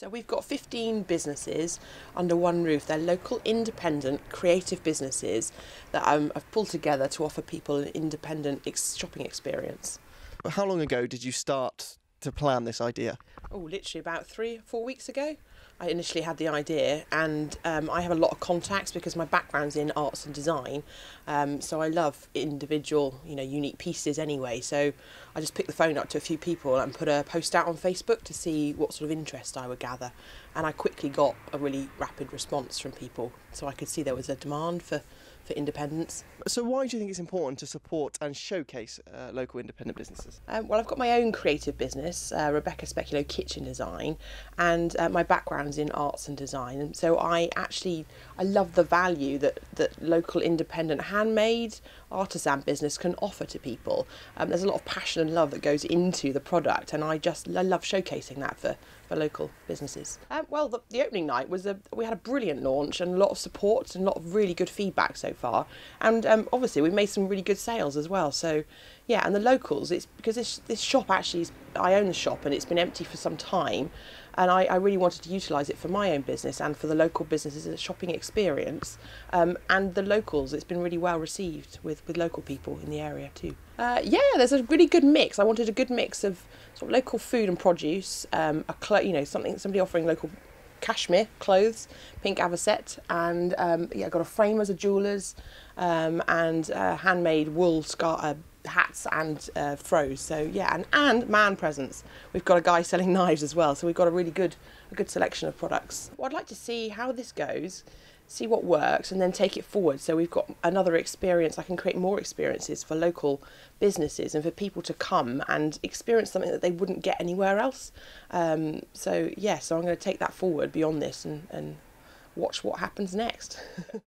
So we've got 15 businesses under one roof. They're local, independent, creative businesses that um, I've pulled together to offer people an independent ex- shopping experience. How long ago did you start to plan this idea? Oh, literally about three, four weeks ago. I initially had the idea, and um, I have a lot of contacts because my background's in arts and design. Um, so I love individual, you know, unique pieces anyway. So I just picked the phone up to a few people and put a post out on Facebook to see what sort of interest I would gather. And I quickly got a really rapid response from people, so I could see there was a demand for for independence. So, why do you think it's important to support and showcase uh, local independent businesses? Um, well, I've got my own creative business, uh, Rebecca Speculo Kitchen Design, and uh, my background's in arts and design. And so I actually I love the value that that local independent handmade artisan business can offer to people. Um, there's a lot of passion and love that goes into the product, and I just I love showcasing that for, for local businesses. Um, well, the, the opening night was a we had a brilliant launch and a lot of support and a lot of really good feedback so far, and um, obviously we've made some really good sales as well. So yeah, and the locals, it's because this this shop actually is, I own the shop and it's been empty for some time and I, I really wanted to utilise it for my own business and for the local businesses as a shopping experience. Um, and the locals it's been really well received with, with local people in the area too. Uh, yeah there's a really good mix. I wanted a good mix of sort of local food and produce um, a cl- you know something somebody offering local cashmere clothes, pink avocet, and um, yeah, got a frame as a jeweller's, um, and handmade wool scar uh, hats and uh, throws. So yeah, and and man presents. We've got a guy selling knives as well. So we've got a really good a good selection of products. Well, I'd like to see how this goes see what works and then take it forward so we've got another experience i can create more experiences for local businesses and for people to come and experience something that they wouldn't get anywhere else um, so yeah so i'm going to take that forward beyond this and, and watch what happens next